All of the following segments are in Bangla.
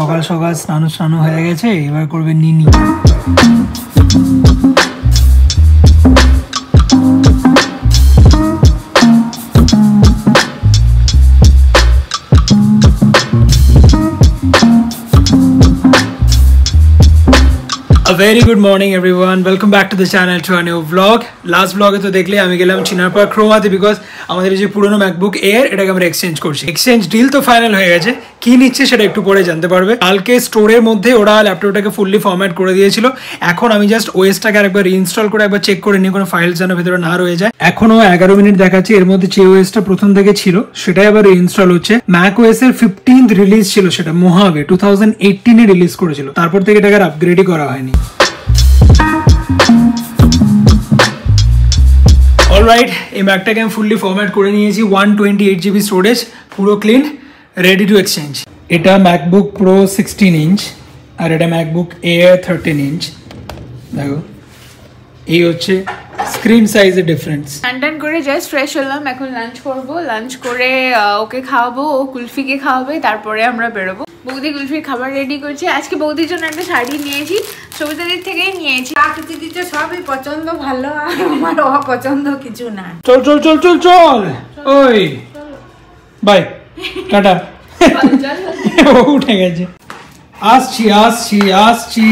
সকাল সকাল স্নান স্নান হয়ে গেছে এবার করবে নিনি। A good morning morning, everyone. Welcome back to the channel, to a new vlog. Last vlog এ তো দেখলে আমি গেলাম চিনার পার ক্রোমাতে বিকজ আমাদের যে পুরনো ম্যাকবুক এয়ার এটাকে আমরা এক্সচেঞ্জ করছি। এক্সচেঞ্জ ডিল তো ফাইনাল হয়ে গেছে। কি নিচ্ছে সেটা একটু পরে জানতে পারবে। কালকে স্টোরের মধ্যে ওরা ল্যাপটপটাকে ফুললি ফরম্যাট করে দিয়েছিল। এখন আমি জাস্ট ওএসটাকে আরেকবার ইনস্টল করে একবার চেক করে নিই, কোনো ফাইল যেন ভেতরে না রয়ে যায়। এখনও এগারো মিনিট দেখাচ্ছে, এর মধ্যে যে ওএসটা প্রথম থেকে ছিল, সেটাই আবার ইনস্টল হচ্ছে। ম্যাক ওএস এর ফিফটিন্থ রিলিজ ছিল সেটা মোহাবে টু থাউজেন্ড এইটিনে রিলিজ করেছিল। তারপর থেকে এটাকে আপগ্রেডই করা হয়নি। অলরাইট এই ম্যাকটাকে আমি ফুললি ফরম্যাট করে নিয়েছি one twenty eight GB storage পুরো ক্লিন রেডি টু এক্সচেঞ্জ এটা ম্যাকবুক প্রো সিক্সটিন ইঞ্চ আর এটা ম্যাকবুক এয়ার থার্টিন ইঞ্চ দেখো, এই হচ্ছে স্ক্রিন সাইজের ডিফারেন্স টান করে জাস্ট ফ্রেশ হলাম, এখন লাঞ্চ করব। লাঞ্চ করে ওকে খাওয়াবো, ও কুলফিকে খাওয়াবে, তারপরে আমরা বেরোবো। বৌদি কুলফির খাবার রেডি করছে। আজকে বৌদির জন্য একটা শাড়ি নিয়েছি সবিতাদির থেকেই নিয়েছি। আকৃতি তো সবই পছন্দ ভালো আর আমার অপছন্দ কিছু না। চল চল চল চল চল। ওই। বাই। টাটা। ও উঠে গেছে। আসছি আসছি আসছি।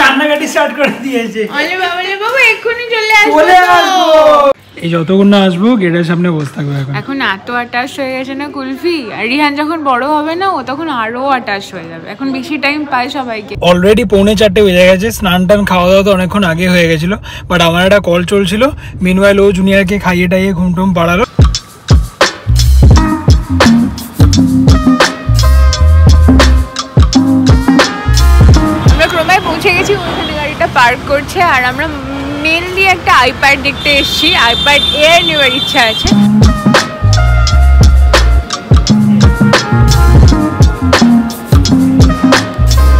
কান্নাকাটি স্টার্ট করে দিয়েছে। আরে বাবা রে বাবা এক্ষুনি চলে আসব চলে তো। আসব এই যতক্ষণ না আসব গেটের সামনে বসে থাকব এখন। এখন এত আটাশ হয়ে গেছে না কুলফি? আর রিহান যখন বড় হবে না ও তখন আরও আটাশ হয়ে যাবে। এখন বেশি টাইম পায় সবাইকে। অলরেডি পৌনে চারটে বেজে গেছে স্নান টান খাওয়া দাওয়া তো অনেকক্ষণ আগে হয়ে গেছিল বাট আমার একটা কল চলছিল। মিনওয়াইল ও জুনিয়রকে খাইয়ে টাইয়ে ঘুম টুম পাড়ালো আমরা ক্রমায় পৌঁছে গেছি ওখানে গাড়িটা পার্ক করছে আর আমরা মেনলি একটা আইপ্যাড দেখতে এসেছি। আইপ্যাড এয়ার নেওয়ার ইচ্ছা আছে।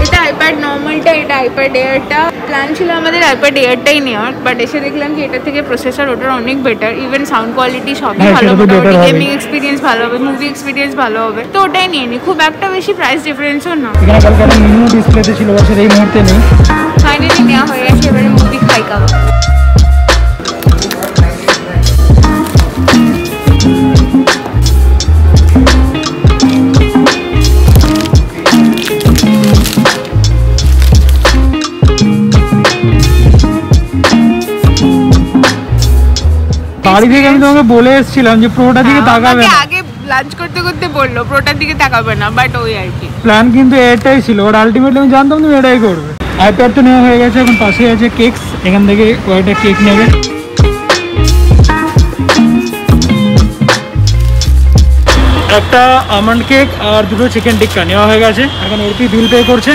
এটা আইপ্যাড নর্মালটা এটা আইপ্যাড এয়ারটা প্ল্যান ছিল আমাদের আইপ্যাড এয়ারটাই নেওয়ার বাট এসে দেখলাম কি এটা থেকে প্রসেসর ওটার অনেক বেটার ইভেন সাউন্ড কোয়ালিটি সবই হ্যাঁ, ভালো মোটামুটি হবে। গেমিং এক্সপিরিয়েন্স ভালো হবে মুভি এক্সপিরিয়েন্স ভালো হবে। তো ওটাই নিয়ে নি খুব একটা বেশি প্রাইস ডিফারেন্সও না। এখানে কালকে একটা ডিসপ্লেতে ছিল বাট এই মুহূর্তে নেই। ফাইনালি নেওয়া হয়ে গেছে এবারে বাড়ি থেকে আমি তোমাকে বলে এসেছিলাম যে প্রোটা দিকে তাকাবে না। আগে লাঞ্চ করতে করতে বলল প্রোটার দিকে তাকাবে না বাট ওই আর কি। প্ল্যান কিন্তু এটাই ছিল ওর আলটিমেটলি আমি জানতাম তুমি এটাই করবে। আইপ্যাড তো নেওয়া হয়ে গেছে এখন পাশে আছে কেকস এখান থেকে কয়েকটা কেক নেবে। একটা আমন্ড কেক আর দুটো চিকেন টিক্কা নেওয়া হয়ে গেছে এখন ওরপি বিল পে করছে।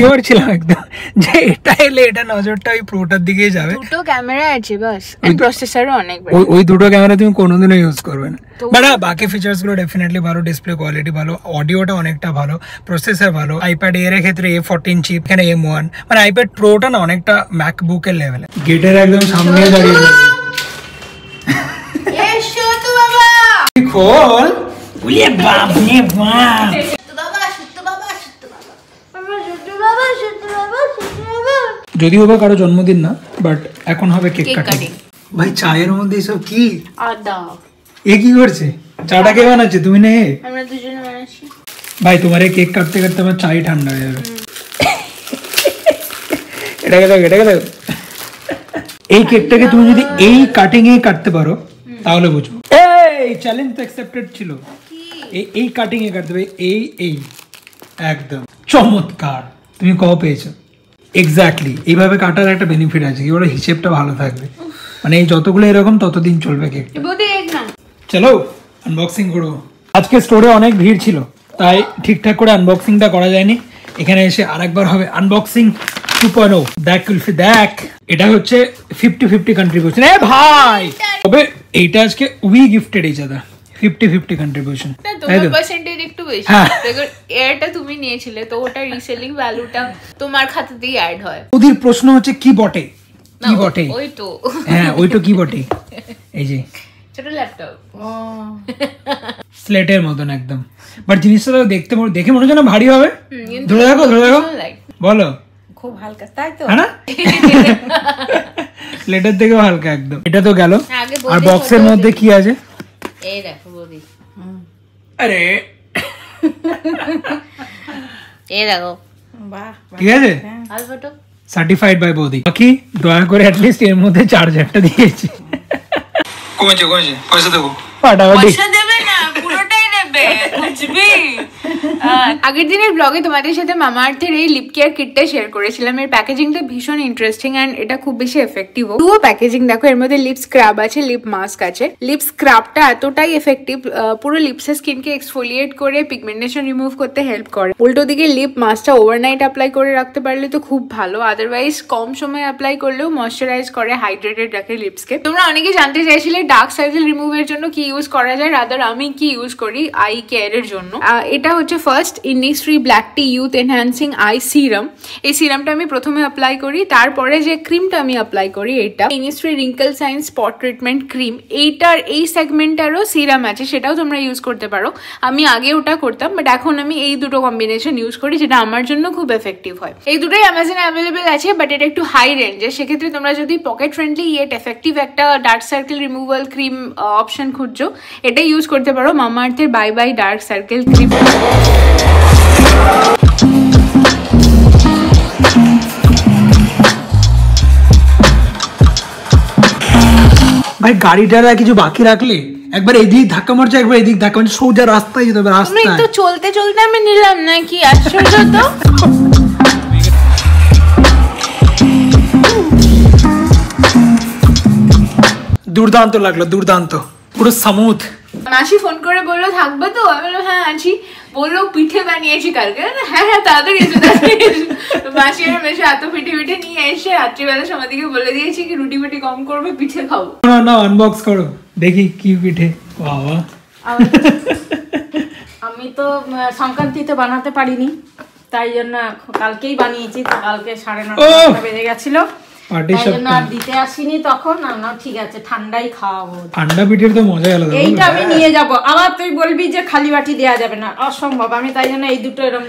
শিওর ছিলাম একদম যে এটা এলে এটা নজরটা ওই প্রোটার দিকেই যাবে। দুটো ক্যামেরা আছে বাস এন্ড প্রসেসরও অনেক ওই ওই দুটো ক্যামেরা তুমি কোনোদিনও ইউজ করবে না। বাট হ্যাঁ বাকি ফিচার্সগুলো ডেফিনেটলি ভালো ডিসপ্লে কোয়ালিটি ভালো অডিওটা অনেকটা ভালো প্রসেসর ভালো আইপ্যাড এর ক্ষেত্রে এ ফোরটিন চিপ এখানে এম ওয়ান মানে আইপ্যাড প্রোটা না অনেকটা ম্যাকবুকের লেভেলে গেটের একদম সামনে দাঁড়িয়ে রয়েছে। এসো তো বাবা খোল বাপ রে বাপ। যদিও বা কারও জন্মদিন না বাট এখন হবে কেক কাটিং ভাই চায়ের মধ্যে এসব কি? আদা। এ কি করছে? চাটা কে বানাচ্ছে? তুমি নে। আমরা দুজনে বানাচ্ছি। ভাই তোমার এই কেক কাটতে কাটতে আমার চাই ঠান্ডা হয়ে যাবে। এটাকে দাও এটাকে দাও। এই কেকটাকে তুমি যদি এই কাটিং এ কাটতে পারো তাহলে বুঝব। এই চ্যালেঞ্জ তো অ্যাকসেপ্টেড ছিল। এই এই কাটিং এ কাটতে হবে এই এই। একদম। চমৎকার। তুমি ক পেয়েছ? এক্স্যাক্টলি এইভাবে কাটার একটা বেনিফিট আছে কি বলো হিসেবটা ভালো থাকবে। মানে এই যতগুলো এরকম ততদিন চলবে কেক চলো আনবক্সিং করব আজকে স্টোরে অনেক ভিড় ছিল তাই ঠিকঠাক করে আনবক্সিংটা করা যায়নি। এখানে এসে আরেকবার হবে আনবক্সিং টু পয়েন্ট দেখ কুলফি দেখ এটা হচ্ছে ফিফটি ফিফটি কন্ট্রিবিউশন এ ভাই! তবে এইটা আজকে উই গিফটেড এই দাদা ফিফটি ফিফটি কন্ট্রিবিউশন না, তোমার পার্সেন্টেজ একটু বেশি। হ্যাঁ। দেখো এয়ারটা তুমি নিয়েছিলে তো ওটা রিসেলিং ভ্যালুটা তোমার খাতাতেই অ্যাড হয়। ওদের প্রশ্ন হচ্ছে কি বটে? কি বটে? ওই তো। হ্যাঁ ওইটা কি বটে? এই যে। ছোট ল্যাপটপ স্লেটের মতন একদম। বাট জিনিসটা তো দেখতে দেখে মনে হচ্ছে না ভারী হবে? ধরে দেখো ধরে দেখো বলো। খুব হালকা তাই তো? হ্যাঁ না? স্লেটের থেকেও হালকা একদম। এটা তো গেল। আর বক্সের মধ্যে কি আছে? এই দেখো। আরে। এই দেখো। বাহ ঠিক আছে? সার্টিফাইড বাই বৌদি বাকি দয়া করে অ্যাটলিস্ট এর মধ্যে চার্জারটা দিয়েছি। কমেছে কমেছে পয়সা দেবো। ফাটাফাটি দেবে না পুরোটাই দেবে বুঝবি আগের দিনের ব্লগে তোমাদের সাথে মামা আর্থের এই লিপ কেয়ার কিটটা শেয়ার করেছিলাম। এর প্যাকেজিংটা ভীষণ ইন্টারেস্টিং অ্যান্ড এটা খুব বেশি এফেক্টিভ পুরো প্যাকেজিং দেখো, এর মধ্যে লিপ স্ক্রাব আছে লিপ মাস্ক আছে। লিপ স্ক্রাবটা এতটাই এফেক্টিভ পুরো লিপসের স্কিনকে এক্সফোলিয়েট করে পিগমেন্টেশন রিমুভ করতে হেল্প করে। উল্টো দিকে লিপ মাস্কটা ওভারনাইট অ্যাপ্লাই করে রাখতে পারলে তো খুব ভালো আদারওয়াইজ কম সময় অ্যাপ্লাই করলেও ময়শ্চারাইজ করে হাইড্রেটেড রাখে লিপসকে তোমরা অনেকে জানতে চাইছিলে ডার্ক সার্কেল রিমুভের জন্য কি ইউজ করা যায় রাদার আমি কি ইউজ করি আই কেয়ারের জন্য। এটা হচ্ছে first Innisfree black tea youth enhancing eye serum এই সিরামটা আমি প্রথমে অ্যাপ্লাই করি, তারপরে যে ক্রিমটা আমি অ্যাপ্লাই করি, এটা Innisfree wrinkle science spot treatment cream এইটার এই সেগমেন্টারও সিরাম আছে, সেটাও তোমরা ইউজ করতে পারো। আমি আগে ওটা করতাম বাট এখন আমি এই দুটো কম্বিনেশন ইউজ করি, যেটা আমার জন্য খুব এফেক্টিভ হয়। এই দুটোই অ্যামাজনে অ্যাভেলেবেল আছে বাট এটা একটু হাই রেঞ্জের সেক্ষেত্রে তোমরা যদি পকেট ফ্রেন্ডলি ইয়েট এফেক্টিভ একটা dark circle removal cream option খুঁজছো, এটা ইউজ করতে পারো। মামা আর্থের bye bye dark circle cream ভাই গাড়িটারা কিছু বাকি রাখলে? একবার এদিক ধাক্কা মারছে একবার এদিক ধাক্কা মারছে সোজা রাস্তায় যেতে হবে রাস্তায়। একটু চলতে চলতে আমি নিলাম না কি আশ্চর্য তো? দুর্দান্ত লাগল দুর্দান্ত। পুরো স্মুথ মাসি ফোন করে বলল থাকবে তো? আমি হ্যাঁ আছি। বলল পিঠে বানিয়েছি কালকে। হ্যাঁ হ্যাঁ তাড়াতাড়ি এসো তাড়াতাড়ি মাসি আর মেশে এত পিঠে পিঠে নিয়ে এসে রাত্রিবেলা সমাধিকে বলে দিয়েছি কি রুটি ফুটি কম করবে পিঠে খাব। না না আনবক্স করো। দেখি কি পিঠে। বাবা। আমি তো সংক্রান্তিতে বানাতে পারিনি। তাই জন্য কালকেই বানিয়েছি। তো কালকে সাড়ে নটা! বেজে গেছিল। পার্টি তাই আর দিতে আসিনি তখন। না না ঠিক আছে ঠান্ডাই খাওয়াবো। ঠান্ডা পিঠের তো মজাই আলাদা এইটা আমি নিয়ে যাব। আবার তুই বলবি যে খালি বাটি দেয়া যাবে না। অসম্ভব আমি তাই জন্য এই দুটো এরকম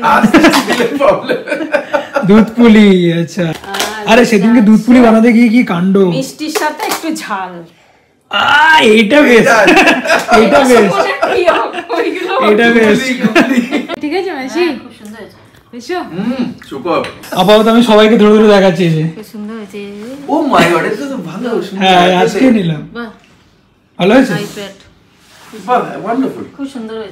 দুধ পুলি আচ্ছা। আরে সেদিনকে দুধ পুলি বানাতে গিয়ে কি কাণ্ড? মিষ্টির সাথে একটু ঝাল। এইটা বেশ। এইটা বেশ। এইটা বেশ। ঠিক আছে মাসি? সুপার আপাতত আমি সবাইকে ধরে ধরে দেখাচ্ছি এই যে। সুন্দর হয়েছে। ও মাই গড এটা তো ভালো সুন্দর হ্যাঁ আজকে নিলাম। ভালো হয়েছে? আইপ্যাড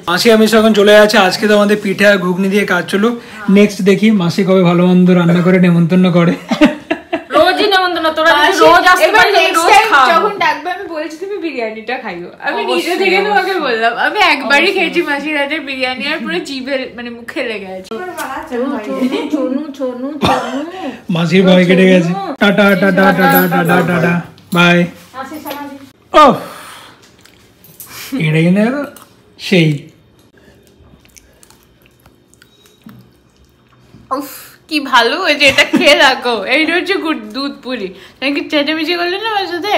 মাসি আমি এখন চলে যাচ্ছে। আজকে তো আমাদের পিঠা ঘুগনি দিয়ে কাজ চলো নেক্সট দেখি মাসি কবে ভালো মন্দ রান্না করে নেমন্তন্ন করে রোজই নেমন্তন্ন তোরা যদি মাসি, রোজ আসতে এবার পারিস আমি next রোজ time যখন ডাকবে আমি বলছি তুমি বিরিয়ানিটা খাইও। আমি নিজে থেকে তোমাকে বললাম। আমি একবারই খেয়েছি মাসির হাতের বিরিয়ানি আর পুরো জিভে মানে মুখে লেগে আছে। চনু চনু চনু মাসির ভয় কেটে গেছে। Tata tata tata tata tata bye. ও সেই। উফ। কি ভালো হয়েছে এটা খেয়ে রাখো। এইটা হচ্ছে গুড় দুধ পুরি। নাকি চেঁচামেচি করলে না আমার সাথে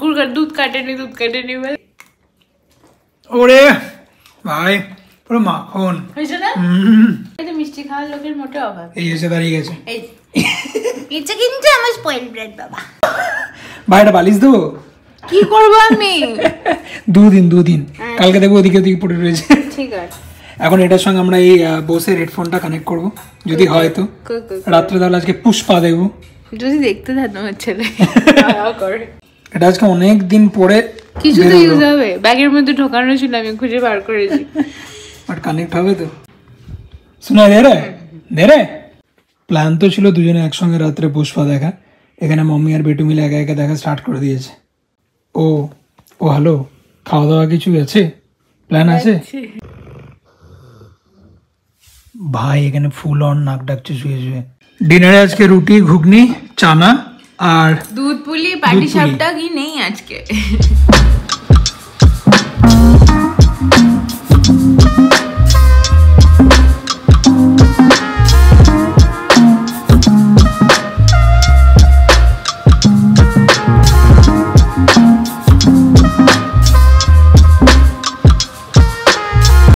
গুড় দুধ কাটেনি দুধ কাটেনি বলে। ওরে ভাই পুরো মাখন হয়েছে না? এটা মিষ্টি খাওয়ার লোকের মোটে অভাব। এই এসে দাঁড়িয়ে গেছে। এই। এটা কিন্তু আমার স্পয়েল ব্রেড বাবা। ভাই এটা বালিশ দেবো? কি করব আমি? দুদিন দুদিন। কালকে দেখব ওদিকে ওদিকে পড়ে রয়েছে। ঠিক আছে। এখন এটার সঙ্গে আমরা এই বোসের হেডফোনটা কানেক্ট করব। যদি হয় তো। রাত্রে তাহলে আজকে পুষ্পা দেখব। যদি দেখতে থাকতো আমার ছেলে। এটা আজকে অনেক দিন পরে কিছু তো ইউজ হবে। ব্যাগের মধ্যে ঢোকানো ছিল আমি খুঁজে বার করেছি। বাট কানেক্ট হবে তো। শোনা দে রে দে রে প্ল্যান তো ছিল দুজনে একসঙ্গে রাত্রে পুষ্পা দেখা। এখানে মম্মি আর বেটু মিলে একা একা দেখা স্টার্ট করে দিয়েছে। ও ও হ্যালো খাওয়া দাওয়া কিছু আছে? প্ল্যান আছে। ভাই এখানে ফুল অন নাক ডাকছে শুয়ে শুয়ে ডিনারে আজকে রুটি ঘুগনি চানা আর দুধ পুলি পাটি। সাপটা কি নেই আজকে